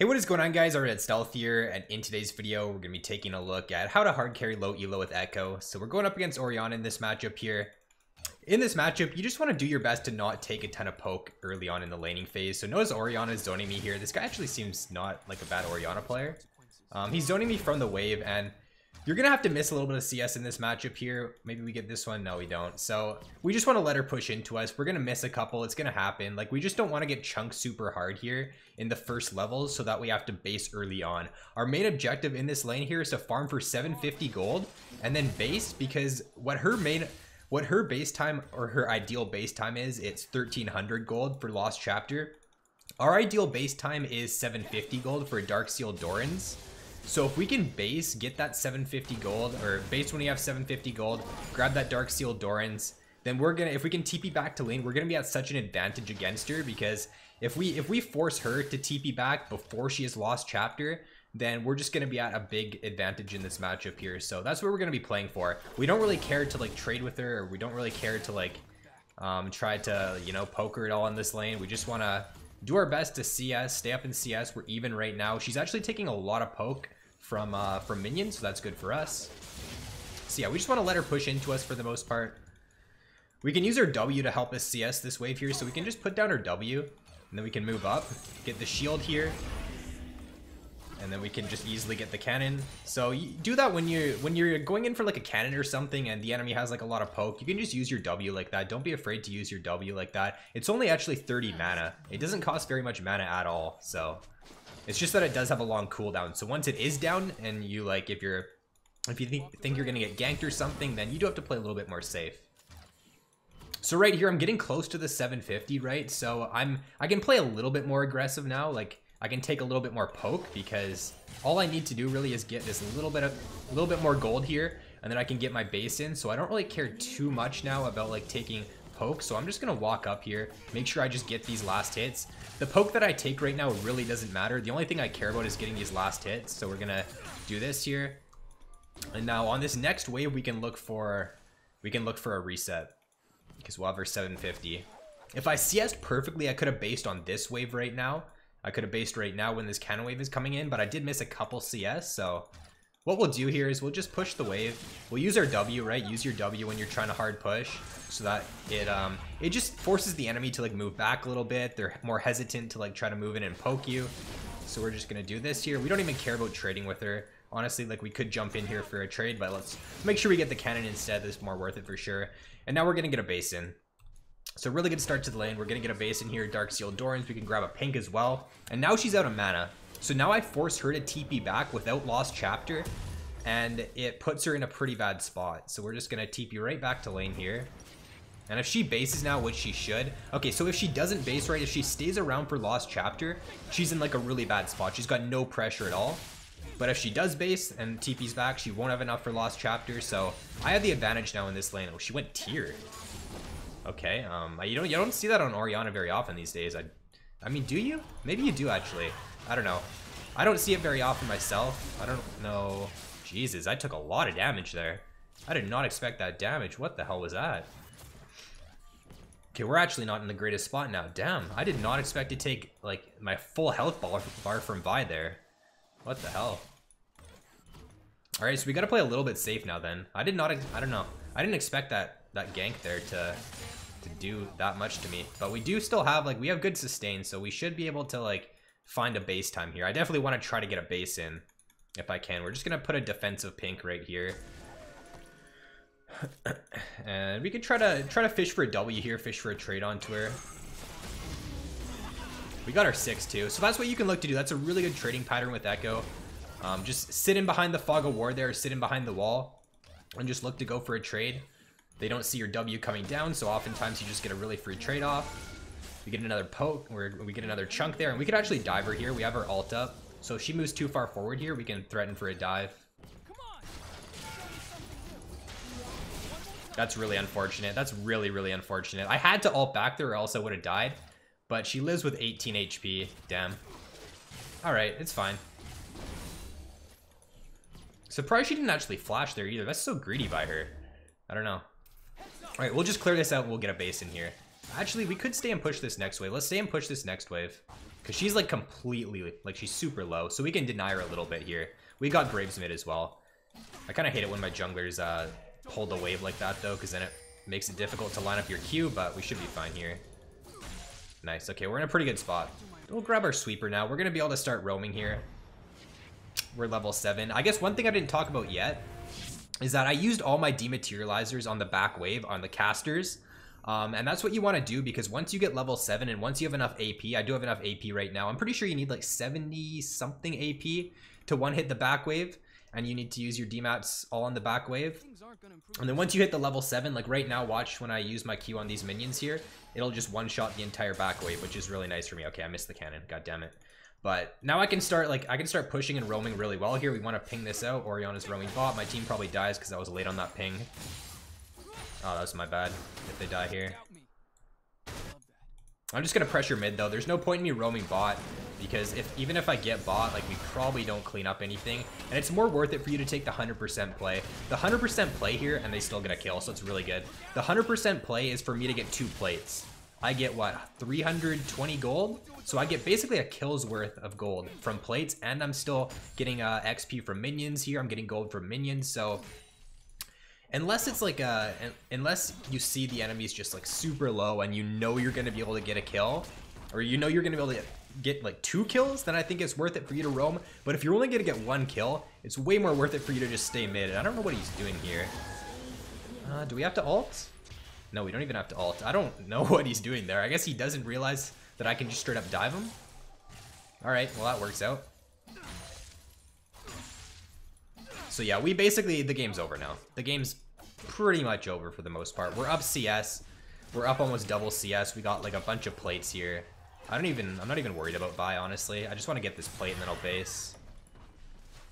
Hey, what is going on guys? Alright, Stealth here, and in today's video, we're going to be taking a look at how to hard carry low elo with Ekko. So we're going up against Orianna in this matchup here. In this matchup, you just want to do your best to not take a ton of poke early on in the laning phase. So notice Orianna is zoning me here. This guy actually seems not like a bad Orianna player. Um, he's zoning me from the wave, and you're going to have to miss a little bit of CS in this matchup here. Maybe we get this one. No, we don't. So we just want to let her push into us. We're going to miss a couple. It's going to happen. Like, we just don't want to get chunked super hard here in the first levels so that we have to base early on. Our main objective in this lane here is to farm for 750 gold and then base because what her main... What her base time or her ideal base time is, it's 1300 gold for Lost Chapter. Our ideal base time is 750 gold for Dark Seal Doran's. So if we can base, get that 750 gold, or base when you have 750 gold, grab that Dark Seal Doran's, then we're gonna, if we can TP back to lane, we're gonna be at such an advantage against her because if we if we force her to TP back before she has lost chapter, then we're just going to be at a big advantage in this matchup here. So that's what we're going to be playing for. We don't really care to like trade with her or we don't really care to like um, try to, you know, poker it all in this lane. We just want to do our best to CS, stay up in CS. We're even right now. She's actually taking a lot of poke from uh, from minions, so that's good for us. So yeah, we just want to let her push into us for the most part. We can use her W to help us CS this wave here, so we can just put down her W, and then we can move up, get the shield here, and then we can just easily get the cannon. So do that when you when you're going in for like a cannon or something and the enemy has like a lot of poke, you can just use your W like that. Don't be afraid to use your W like that. It's only actually 30 mana. It doesn't cost very much mana at all. So it's just that it does have a long cooldown. So once it is down and you like if you're if you think, think you're gonna get ganked or something, then you do have to play a little bit more safe. So right here, I'm getting close to the 750, right? So I'm I can play a little bit more aggressive now. Like I can take a little bit more poke because all I need to do really is get this little bit of a little bit more gold here and then I can get my base in. So I don't really care too much now about like taking poke. So I'm just to walk up here, make sure I just get these last hits. The poke that I take right now really doesn't matter. The only thing I care about is getting these last hits. So we're to do this here. And now on this next wave, we can look for we can look for a reset because we'll have our 750. If I CS perfectly, I could have based on this wave right now. I could have based right now when this cannon wave is coming in, but I did miss a couple CS, so what we'll do here is we'll just push the wave. We'll use our W, right? Use your W when you're trying to hard push so that it um it just forces the enemy to like move back a little bit. They're more hesitant to like try to move in and poke you. So we're just gonna do this here. We don't even care about trading with her. Honestly, like we could jump in here for a trade, but let's make sure we get the cannon instead. That's more worth it for sure. And now we're gonna get a base in. So really good start to the lane. We're to get a base in here. Dark Darksteel Doran's. We can grab a pink as well. And now she's out of mana. So now I force her to TP back without Lost Chapter. And it puts her in a pretty bad spot. So we're just to TP right back to lane here. And if she bases now, which she should. Okay, so if she doesn't base right, if she stays around for Lost Chapter, she's in like a really bad spot. She's got no pressure at all. But if she does base and TP's back, she won't have enough for Lost Chapter. So I have the advantage now in this lane. Oh, she went tier. Okay, um, you don't you don't see that on Orianna very often these days. I, I mean, do you? Maybe you do actually. I don't know. I don't see it very often myself. I don't know. Jesus, I took a lot of damage there. I did not expect that damage. What the hell was that? Okay, we're actually not in the greatest spot now. Damn, I did not expect to take like my full health bar, bar from Vi there. What the hell? All right, so we got to play a little bit safe now. Then I did not. I don't know. I didn't expect that that gank there to to do that much to me. But we do still have, like, we have good sustain, so we should be able to, like, find a base time here. I definitely want to try to get a base in if I can. We're just going to put a defensive pink right here. and we could try to try to fish for a W here, fish for a trade onto her. We got our six too, so that's what you can look to do. That's a really good trading pattern with Ekko. Um, just sit in behind the fog of war there, sit in behind the wall, and just look to go for a trade. They don't see your W coming down, so oftentimes you just get a really free trade-off. We get another poke, where we get another chunk there, and we could actually dive her here. We have our ult up, so if she moves too far forward here, we can threaten for a dive. That's really unfortunate. That's really, really unfortunate. I had to ult back there or else I would have died, but she lives with 18 HP. Damn. Alright, it's fine. Surprised she didn't actually flash there either. That's so greedy by her. I don't know. All right, we'll just clear this out we'll get a base in here. Actually, we could stay and push this next wave. Let's stay and push this next wave. Because she's like completely, like she's super low. So we can deny her a little bit here. We got Graves mid as well. I kind of hate it when my junglers uh, hold the wave like that though, because then it makes it difficult to line up your Q, but we should be fine here. Nice, okay, we're in a pretty good spot. We'll grab our sweeper now. We're going to be able to start roaming here. We're level 7. I guess one thing I didn't talk about yet is that I used all my dematerializers on the back wave, on the casters. Um, and that's what you want to do because once you get level 7 and once you have enough AP, I do have enough AP right now. I'm pretty sure you need like 70 something AP to one hit the back wave and you need to use your demats all on the back wave. And then once you hit the level 7, like right now, watch when I use my Q on these minions here, it'll just one-shot the entire back wave, which is really nice for me. Okay, I missed the cannon, god damn it. But now I can start like I can start pushing and roaming really well here. We want to ping this out. Orianna's roaming bot. My team probably dies because I was late on that ping. Oh, that was my bad. If they die here. I'm just gonna pressure mid though. There's no point in me roaming bot because if even if I get bot, like we probably don't clean up anything, and it's more worth it for you to take the 100% play. The 100% play here, and they still get a kill, so it's really good. The 100% play is for me to get two plates. I get what 320 gold, so I get basically a kill's worth of gold from plates, and I'm still getting uh, XP from minions here. I'm getting gold from minions, so unless it's like a unless you see the enemies just like super low and you know you're gonna be able to get a kill or you know you're gonna be able to get like two kills, then I think it's worth it for you to roam. But if you're only gonna get one kill, it's way more worth it for you to just stay mid. And I don't know what he's doing here. Uh, do we have to alt? No, we don't even have to alt. I don't know what he's doing there. I guess he doesn't realize that I can just straight up dive him. Alright, well that works out. So yeah, we basically, the game's over now. The game's pretty much over for the most part. We're up CS. We're up almost double CS. We got like a bunch of plates here. I don't even, I'm not even worried about buy, honestly. I just want to get this plate and then I'll base.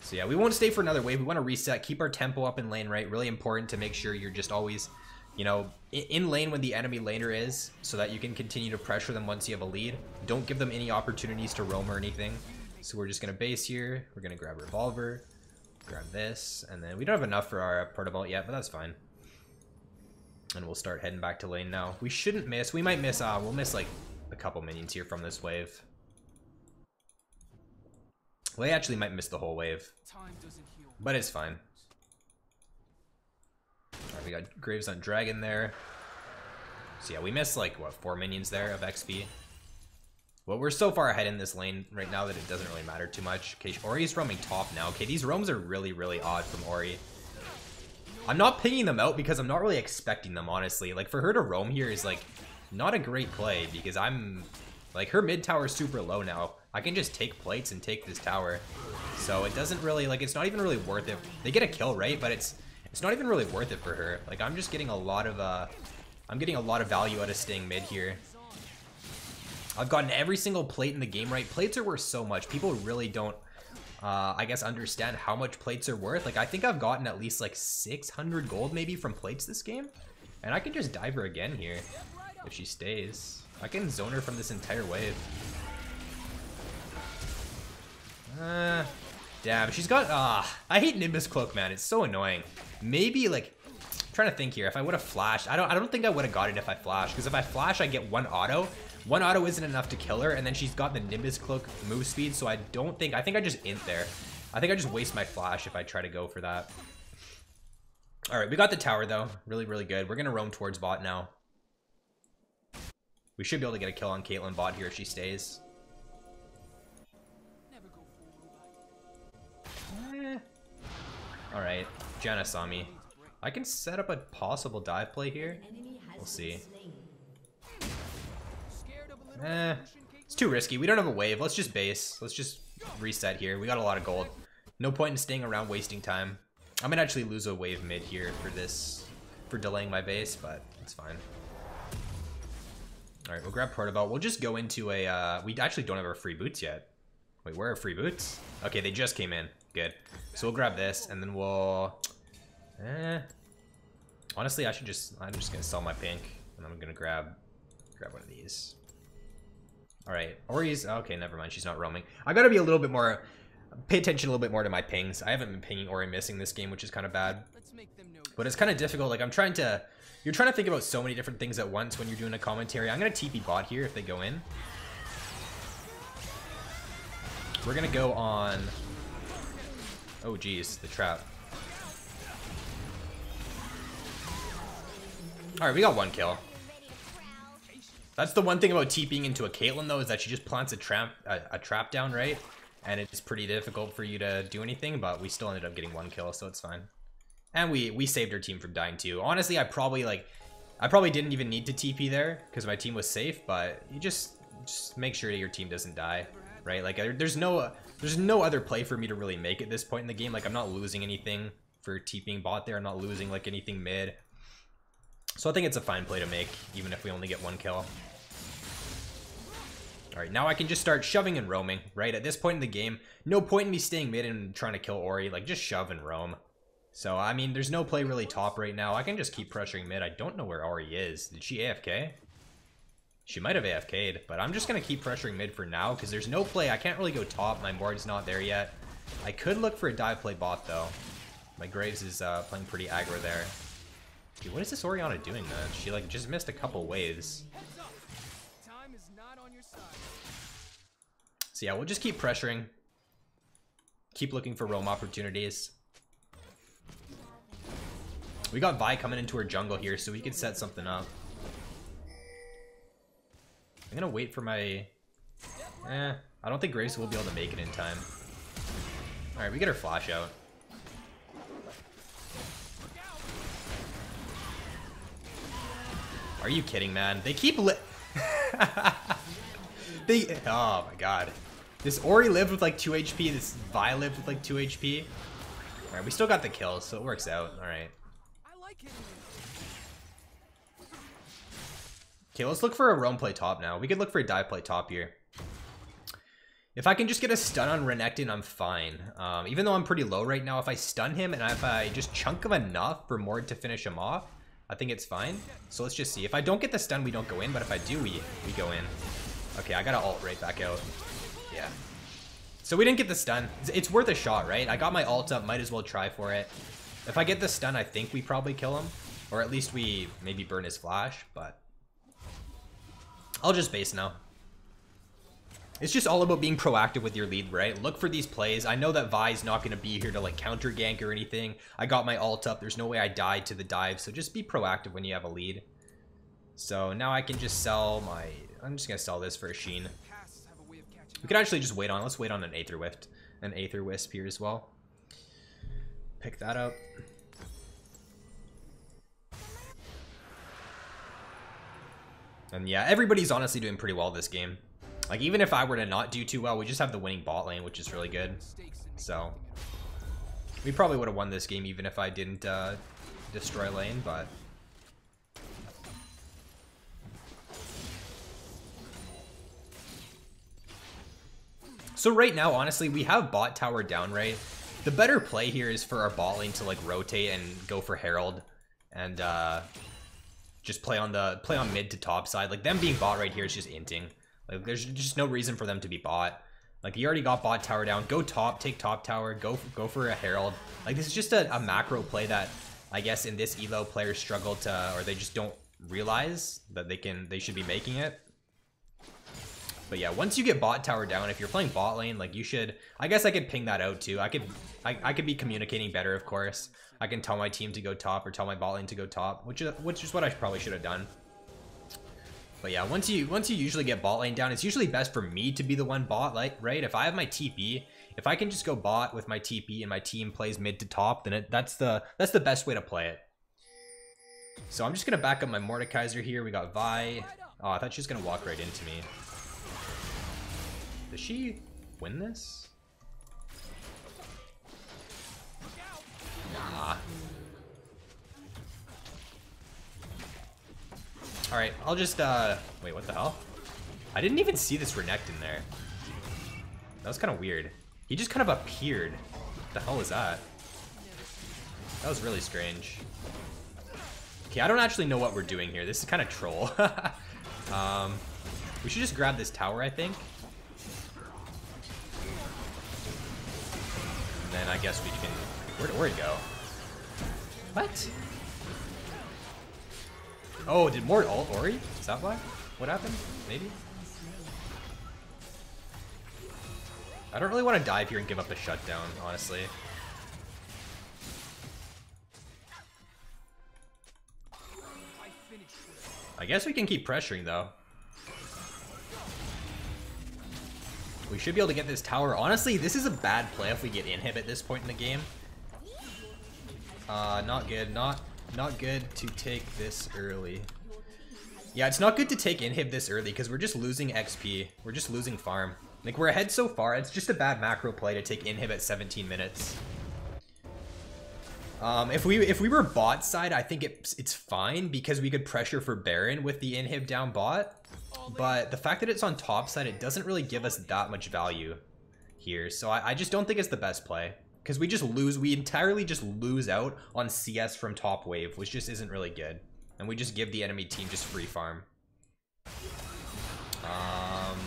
So yeah, we won't stay for another wave. We want to reset, keep our tempo up in lane right. Really important to make sure you're just always, you know, in lane when the enemy laner is so that you can continue to pressure them once you have a lead. Don't give them any opportunities to roam or anything. So we're just going to base here. We're going to grab Revolver, grab this, and then we don't have enough for our Protobelt yet, but that's fine. And we'll start heading back to lane now. We shouldn't miss. We might miss, uh, we'll miss like a couple minions here from this wave. Well, they actually might miss the whole wave. But it's fine. We got Graves on Dragon there. So yeah, we missed like, what, four minions there of XP? Well, we're so far ahead in this lane right now that it doesn't really matter too much. Okay, Ori's roaming top now. Okay, these roams are really, really odd from Ori. I'm not pinging them out because I'm not really expecting them, honestly. Like, for her to roam here is, like, not a great play because I'm like her mid tower is super low now. I can just take plates and take this tower. So it doesn't really like it's not even really worth it. They get a kill, right? But it's it's not even really worth it for her. Like I'm just getting a lot of uh I'm getting a lot of value out of staying mid here. I've gotten every single plate in the game right. Plates are worth so much. People really don't uh, I guess understand how much plates are worth. Like I think I've gotten at least like 600 gold maybe from plates this game. And I can just dive her again here if she stays. I can zone her from this entire wave. Uh, damn, she's got, ah, I hate Nimbus Cloak, man. It's so annoying. Maybe, like, I'm trying to think here. If I would have flashed, I don't, I don't think I would have got it if I flashed. Because if I flash, I get one auto. One auto isn't enough to kill her, and then she's got the Nimbus Cloak move speed, so I don't think, I think I just int there. I think I just waste my flash if I try to go for that. All right, we got the tower, though. Really, really good. We're going to roam towards bot now. We should be able to get a kill on Caitlyn bot here if she stays. Alright, Janna saw me. I can set up a possible dive play here. We'll see. Eh, it's too risky. We don't have a wave. Let's just base. Let's just reset here. We got a lot of gold. No point in staying around wasting time. I might actually lose a wave mid here for this, for delaying my base, but it's fine. All right, we'll grab Protobelt. We'll just go into a, uh, we actually don't have our free boots yet. Wait, where are free boots? Okay, they just came in. Good. So we'll grab this, and then we'll, eh. Honestly, I should just, I'm just gonna sell my pink, and I'm gonna grab, grab one of these. All right, Ori's, okay, never mind, she's not roaming. I gotta be a little bit more, pay attention a little bit more to my pings. I haven't been pinging Ori missing this game, which is kind of bad. But it's kind of difficult, like I'm trying to, you're trying to think about so many different things at once when you're doing a commentary. I'm going to TP bot here if they go in. We're gonna go on... Oh geez, the trap. Alright, we got one kill. That's the one thing about TPing into a Caitlyn though, is that she just plants a trap a, a, trap down, right? And it's pretty difficult for you to do anything, but we still ended up getting one kill, so it's fine. And we we saved our team from dying too. Honestly, I probably like I probably didn't even need to TP there because my team was safe, but you just just make sure your team doesn't die, right? Like there's no there's no other play for me to really make at this point in the game. Like I'm not losing anything for TPing bot there. I'm not losing like anything mid. So I think it's a fine play to make, even if we only get one kill. Alright, now I can just start shoving and roaming, right? At this point in the game, no point in me staying mid and trying to kill Ori. Like, just shove and roam. So, I mean, there's no play really top right now. I can just keep pressuring mid. I don't know where Ori is. Did she AFK? She might have AFK'd, but I'm just going to keep pressuring mid for now because there's no play. I can't really go top. My board's not there yet. I could look for a dive play bot, though. My Graves is uh, playing pretty aggro there. Dude, what is this Orianna doing, man? She, like, just missed a couple waves. So yeah, we'll just keep pressuring. Keep looking for roam opportunities. We got Vi coming into her jungle here, so we can set something up. I'm gonna wait for my... Eh, I don't think Grace will be able to make it in time. Alright, we get her flash out. Are you kidding, man? They keep lit. they. Oh my god. This Ori lived with like 2 HP. This Vi lived with like 2 HP. Alright, we still got the kill, so it works out. Alright. Okay, let's look for a roam play top now. We could look for a dive play top here. If I can just get a stun on Renekton, I'm fine. Um, even though I'm pretty low right now, if I stun him and if I just chunk him enough for Mord to finish him off, I think it's fine. So let's just see. If I don't get the stun, we don't go in, but if I do, we, we go in. Okay, I gotta ult right back out. Yeah. So we didn't get the stun. It's worth a shot, right? I got my ult up, might as well try for it. If I get the stun, I think we probably kill him. Or at least we maybe burn his flash, but... I'll just base now. It's just all about being proactive with your lead, right? Look for these plays. I know that Vi's not going to be here to like counter gank or anything. I got my ult up. There's no way I died to the dive. So just be proactive when you have a lead. So now I can just sell my... I'm just going to sell this for a Sheen. We could actually just wait on... Let's wait on an Aether Wisp. An Aether Wisp here as well. Pick that up. And yeah, everybody's honestly doing pretty well this game. Like, even if I were to not do too well, we just have the winning bot lane, which is really good. So, we probably would have won this game even if I didn't uh, destroy lane, but... So right now, honestly, we have bot tower down, right? The better play here is for our bot lane to, like, rotate and go for Herald. And, uh, just play on the play on mid to top side. Like, them being bought right here is just inting. Like, there's just no reason for them to be bought. Like, you already got bot tower down. Go top, take top tower, go go for a Herald. Like, this is just a, a macro play that I guess in this Elo players struggle to, or they just don't realize that they can, they should be making it. But yeah, once you get bot tower down, if you're playing bot lane, like you should, I guess I could ping that out too. I could, I, I could be communicating better, of course. I can tell my team to go top or tell my bot lane to go top, which is, which is what I probably should have done. But yeah, once you once you usually get bot lane down, it's usually best for me to be the one bot, like right? If I have my TP, if I can just go bot with my TP and my team plays mid to top, then it, that's the that's the best way to play it. So I'm just gonna back up my Mordekaiser here. We got Vi. Oh, I thought she was gonna walk right into me. Does she win this? Nah. Alright, I'll just, uh... Wait, what the hell? I didn't even see this Renekton there. That was kind of weird. He just kind of appeared. What the hell is that? That was really strange. Okay, I don't actually know what we're doing here. This is kind of troll. um, we should just grab this tower, I think. Then I guess we can... Where'd Ori go? What? Oh, did Mord ult Ori? Is that why? What happened? Maybe? I don't really want to dive here and give up a shutdown, honestly. I guess we can keep pressuring, though. We should be able to get this tower. Honestly, this is a bad play if we get inhib at this point in the game. Uh, not good. Not not good to take this early. Yeah, it's not good to take inhib this early because we're just losing XP. We're just losing farm. Like, we're ahead so far. It's just a bad macro play to take inhib at 17 minutes. Um, if we if we were bot side, I think it's it's fine because we could pressure for Baron with the inhib down bot. But the fact that it's on top side, it doesn't really give us that much value here. So I, I just don't think it's the best play. Because we just lose, we entirely just lose out on CS from top wave, which just isn't really good. And we just give the enemy team just free farm. Um,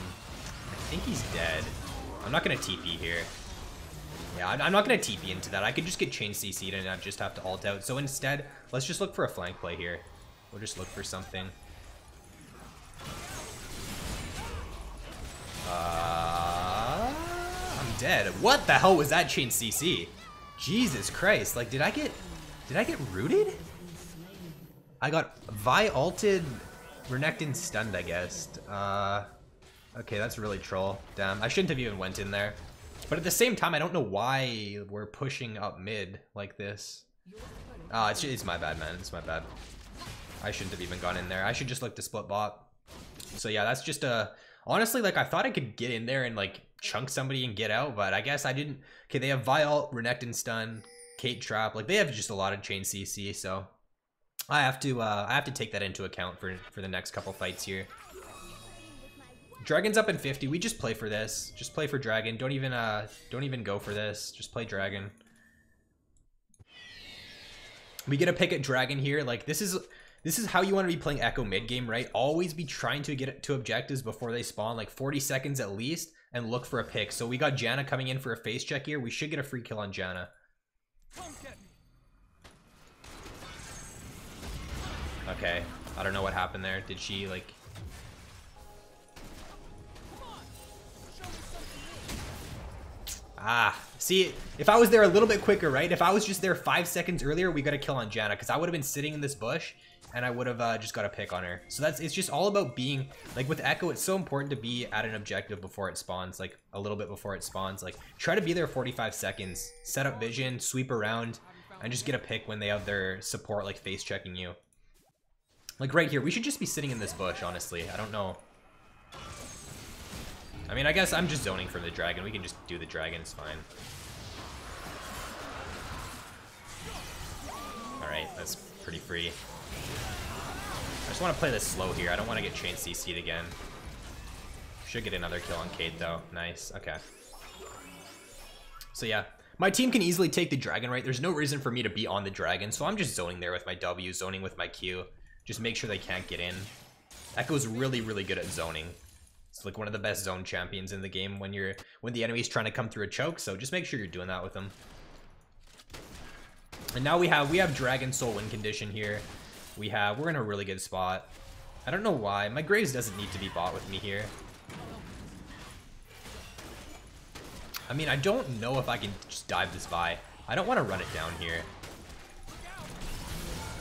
I think he's dead. I'm not going to TP here. Yeah, I'm not going to TP into that. I could just get chain CC'd and not just have to alt out. So instead, let's just look for a flank play here. We'll just look for something. Uh, I'm dead. What the hell was that chain CC? Jesus Christ. Like, did I get... Did I get rooted? I got Vi ulted, Renekton stunned, I guess. Uh, okay, that's really troll. Damn, I shouldn't have even went in there. But at the same time, I don't know why we're pushing up mid like this. Ah, oh, it's, it's my bad, man. It's my bad. I shouldn't have even gone in there. I should just look to split bot. So yeah, that's just a... Honestly, like, I thought I could get in there and, like, chunk somebody and get out, but I guess I didn't... Okay, they have Vial, Renekton stun, Cait Trap. Like, they have just a lot of chain CC, so... I have to, uh, I have to take that into account for, for the next couple fights here. Dragon's up in 50. We just play for this. Just play for Dragon. Don't even uh don't even go for this. Just play Dragon. We get a pick at Dragon here. Like this is this is how you want to be playing Ekko mid game, right? Always be trying to get to objectives before they spawn, like 40 seconds at least, and look for a pick. So we got Janna coming in for a face check here. We should get a free kill on Janna. Okay. I don't know what happened there. Did she like Ah, see, if I was there a little bit quicker, right? If I was just there five seconds earlier, we got a kill on Janna because I would have been sitting in this bush and I would have uh, just got a pick on her. So that's it's just all about being like with Ekko. It's so important to be at an objective before it spawns, like a little bit before it spawns. Like try to be there 45 seconds, set up vision, sweep around, and just get a pick when they have their support like face checking you. Like right here, we should just be sitting in this bush. Honestly, I don't know. I mean, I guess I'm just zoning for the dragon. We can just do the dragon, it's fine. Alright, that's pretty free. I just want to play this slow here. I don't want to get chain CC'd again. Should get another kill on Cait, though. Nice. Okay. So yeah, my team can easily take the dragon, right? There's no reason for me to be on the dragon, so I'm just zoning there with my W, zoning with my Q. Just make sure they can't get in. Ekko's really, really good at zoning. It's like one of the best zone champions in the game when you're when the enemy's trying to come through a choke. So just make sure you're doing that with them. And now we have we have Dragon Soul win condition here. We have we're in a really good spot. I don't know why. My Graves doesn't need to be bought with me here. I mean, I don't know if I can just dive this by. I don't want to run it down here.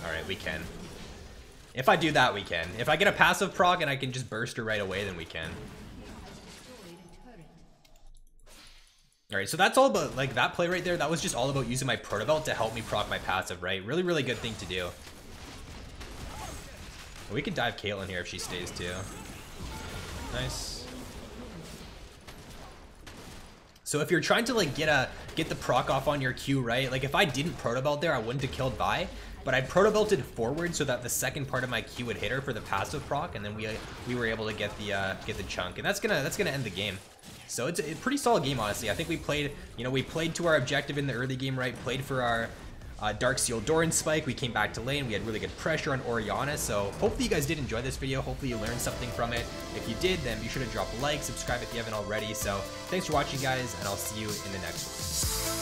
Alright, we can. If I do that, we can. If I get a passive proc and I can just burst her right away, then we can. Alright, so that's all about, like, that play right there, that was just all about using my Protobelt to help me proc my passive, right? Really, really good thing to do. We could dive Caitlyn here if she stays, too. Nice. So if you're trying to, like, get a get the proc off on your Q, right? Like, if I didn't Protobelt there, I wouldn't have killed Vi but I proto-belted forward so that the second part of my Q would hit her for the passive proc, and then we we were able to get the uh, get the chunk, and that's gonna that's gonna end the game. So it's a pretty solid game, honestly. I think we played, you know, we played to our objective in the early game, right? Played for our uh, Dark Seal Doran spike. We came back to lane. We had really good pressure on Orianna. So hopefully you guys did enjoy this video. Hopefully you learned something from it. If you did, then be sure to drop a like, subscribe if you haven't already. So thanks for watching, guys, and I'll see you in the next one.